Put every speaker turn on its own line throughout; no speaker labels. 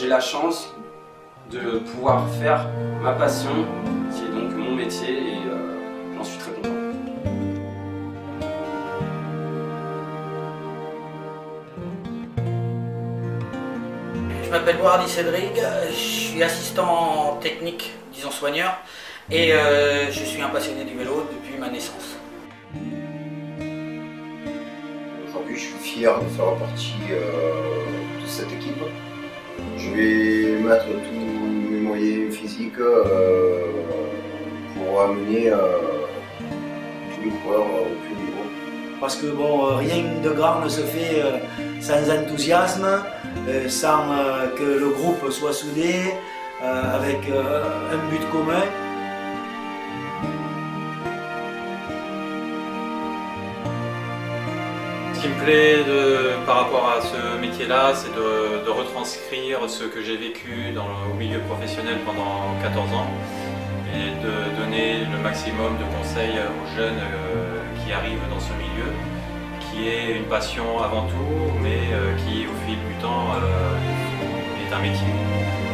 j'ai la chance de pouvoir faire ma passion, qui est donc mon métier, et euh, j'en suis très content.
Je m'appelle Boardi Cédric, je suis assistant technique, disons soigneur, et euh, je suis un passionné du vélo depuis ma naissance.
Aujourd'hui, je suis fier de faire partie euh, de cette équipe. Je vais mettre tous mes moyens physiques euh, pour amener tous les coureurs au plus niveau.
Parce que bon, rien de grand ne se fait sans enthousiasme, sans que le groupe soit soudé, avec un but commun.
Ce qui me plaît par rapport à ce métier-là, c'est de, retranscrire ce que j'ai vécu au milieu professionnel pendant 14 ans et de donner le maximum de conseils aux jeunes euh, qui arrivent dans ce milieu, qui est une passion avant tout, mais euh, qui au fil du temps euh, est un métier.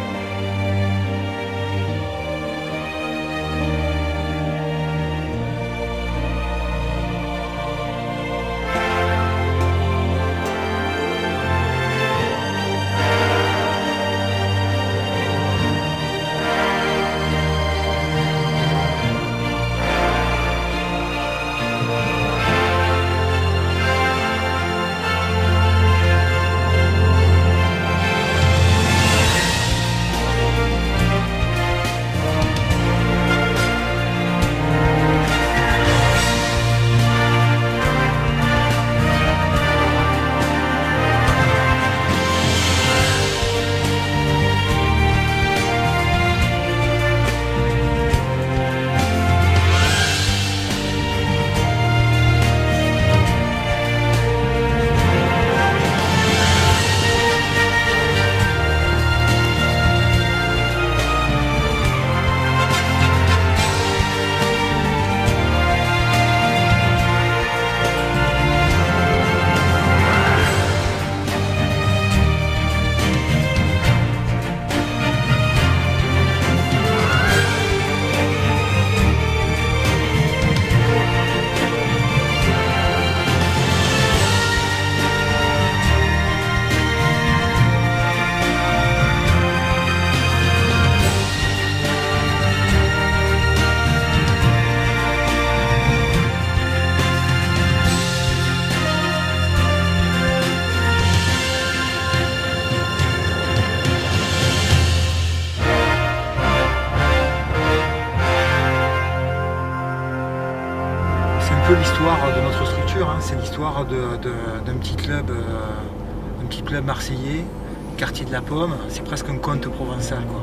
Peu l'histoire de notre structure, hein. c'est l'histoire d'un petit club, euh, un petit club marseillais, quartier de la Pomme, c'est presque un conte provençal. Quoi.